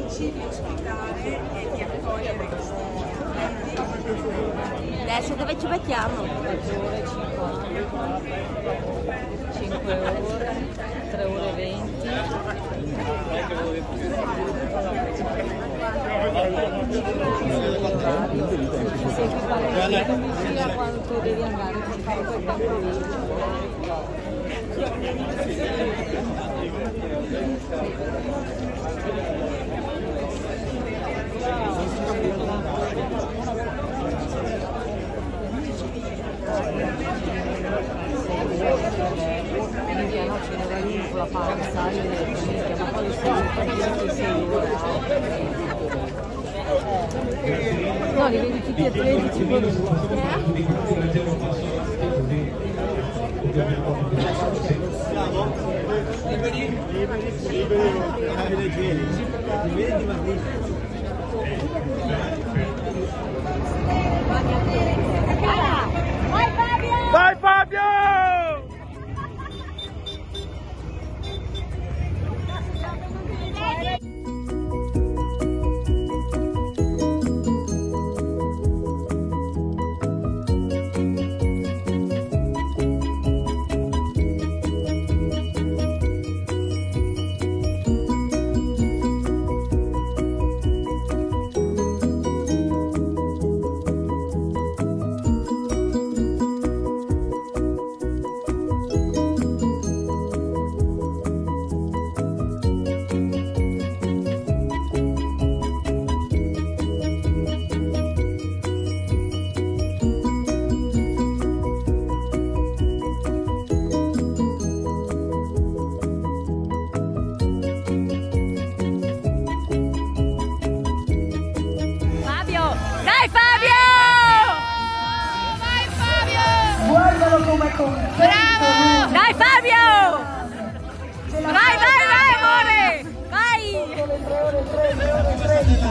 felici di ospitare e di accogliere questi studenti. Adesso dove ci mettiamo? 5 ore, 3 ore e 20. Se equipaggiamo sia quanto devi andare per fare quel tempo lì. N'era lì con la panza, io ma poi sei ore. No, li vedi tutti e tre, dici Vai Contento Dai Fabio! Vai, vai, vai amore! Vai! le 3 ore 3, 3 ore 30.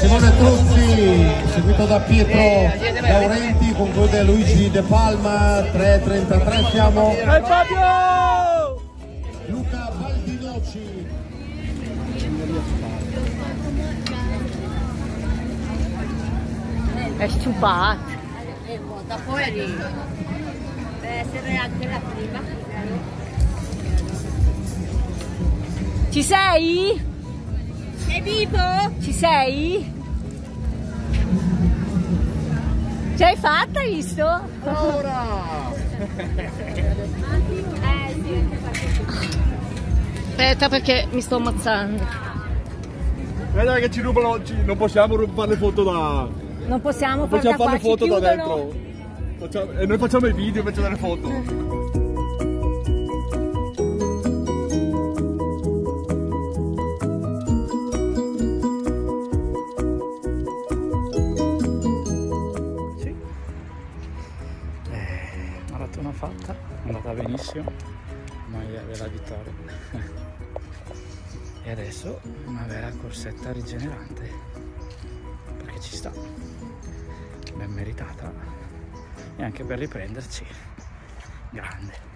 Simone Truzzi, seguito da Pietro Laurenti, conclude Luigi De Palma, 3.33 siamo. Vai Fabio! Luca Baldinoci. È stupato! Da fuori deve essere anche la prima. Ci sei? È vivo? Ci sei? Ce l'hai fatta, hai visto? Eh sì. Aspetta perché mi sto ammazzando. Guarda che ci rubano oggi, non possiamo fare le foto da. Non possiamo, Non possiamo fare le foto da dentro. Facciamo- e noi facciamo i video invece delle foto. Sì. Eh, maratona fatta, è andata benissimo, maglia della vittoria. E adesso una vera corsetta rigenerante, perché ci sta, ben meritata e anche per riprenderci. Grande.